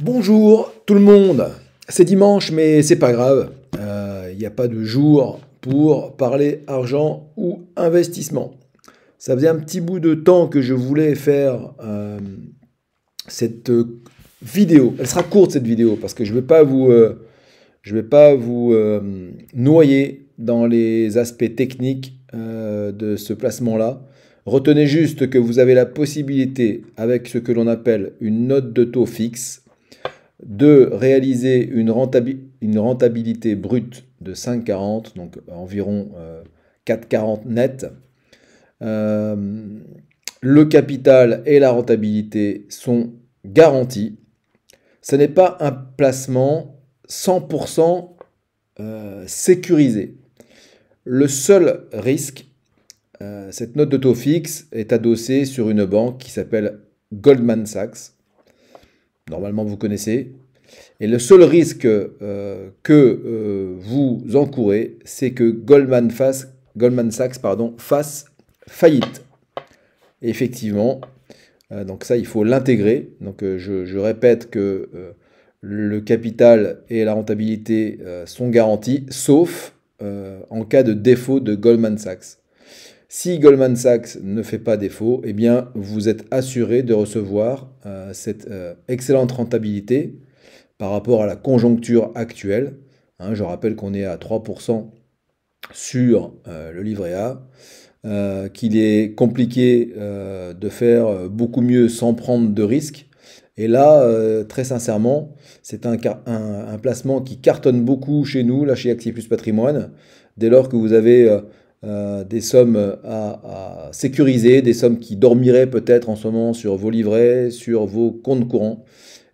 Bonjour tout le monde. C'est dimanche, mais c'est pas grave. Il euh, n'y a pas de jour pour parler argent ou investissement. Ça faisait un petit bout de temps que je voulais faire euh, cette vidéo. Elle sera courte cette vidéo parce que je ne vais pas vous, euh, je vais pas vous noyer dans les aspects techniques de ce placement-là. Retenez juste que vous avez la possibilité, avec ce que l'on appelle une note de taux fixe, de réaliser une, rentabilité brute de 5,40, donc environ 4,40 euh, net. Euh, le capital et la rentabilité sont garantis. Ce n'est pas un placement 100% euh, sécurisé. Le seul risque, cette note de taux fixe est adossée sur une banque qui s'appelle Goldman Sachs normalement vous connaissez. Et le seul risque euh, que euh, vous encourez, c'est que Goldman, Goldman Sachs pardon, fasse faillite. effectivement, euh, donc ça, il faut l'intégrer. Donc je, je, répète que le capital et la rentabilité sont garantis, sauf en cas de défaut de Goldman Sachs. Si Goldman Sachs ne fait pas défaut, eh vous êtes assuré de recevoir euh, cette euh, excellente rentabilité par rapport à la conjoncture actuelle. Hein, je rappelle qu'on est à 3% sur euh, le livret A, qu'il est compliqué de faire beaucoup mieux sans prendre de risques. Et là, très sincèrement, c'est un, placement qui cartonne beaucoup chez nous, là chez Plus Patrimoine, dès lors que vous avez euh, des sommes à, sécuriser, des sommes qui dormiraient peut-être en ce moment sur vos livrets, sur vos comptes courants,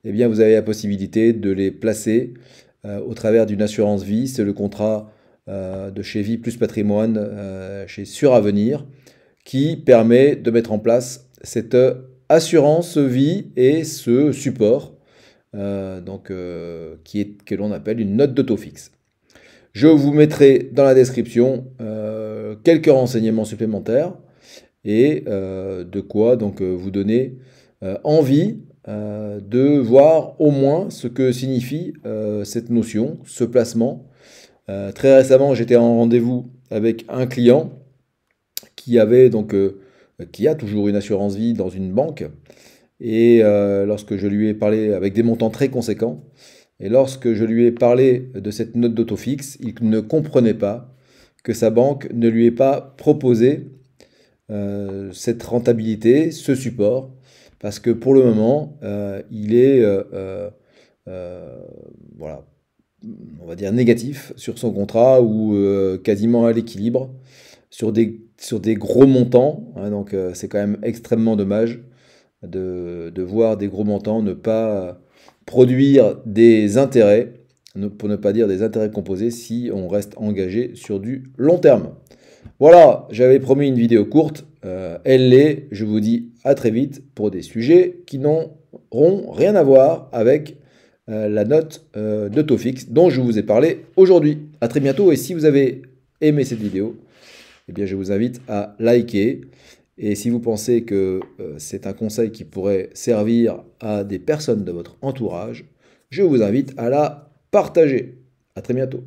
eh bien vous avez la possibilité de les placer euh, au travers d'une assurance vie. C'est le contrat euh, de chez Vie Plus Patrimoine, chez Suravenir, qui permet de mettre en place cette assurance vie et ce support, donc, qui est, que l'on appelle une note d'auto fixe. Je vous mettrai dans la description quelques renseignements supplémentaires et euh, de quoi donc euh, vous donner envie de voir au moins ce que signifie cette notion, ce placement. très récemment, j'étais en rendez-vous avec un client qui avait donc qui a toujours une assurance vie dans une banque et lorsque je lui ai parlé avec des montants très conséquents, et lorsque je lui ai parlé de cette note d'autofixe, il ne comprenait pas que sa banque ne lui ait pas proposé euh, cette rentabilité, ce support, parce que pour le moment, euh, il est, euh, voilà, on va dire négatif sur son contrat ou quasiment à l'équilibre sur des, sur des gros montants. Hein, donc c'est quand même extrêmement dommage de, de, voir des gros montants ne pas produire des intérêts, pour ne pas dire des intérêts composés, si on reste engagé sur du long terme. Voilà, j'avais promis une vidéo courte, euh, elle l'est, je vous dis à très vite pour des sujets qui n'auront rien à voir avec euh, la note euh, de taux fixe dont je vous ai parlé aujourd'hui. A très bientôt et si vous avez aimé cette vidéo, eh bien je vous invite à liker et si vous pensez que c'est un conseil qui pourrait servir à des personnes de votre entourage, je vous invite à la partager. À très bientôt.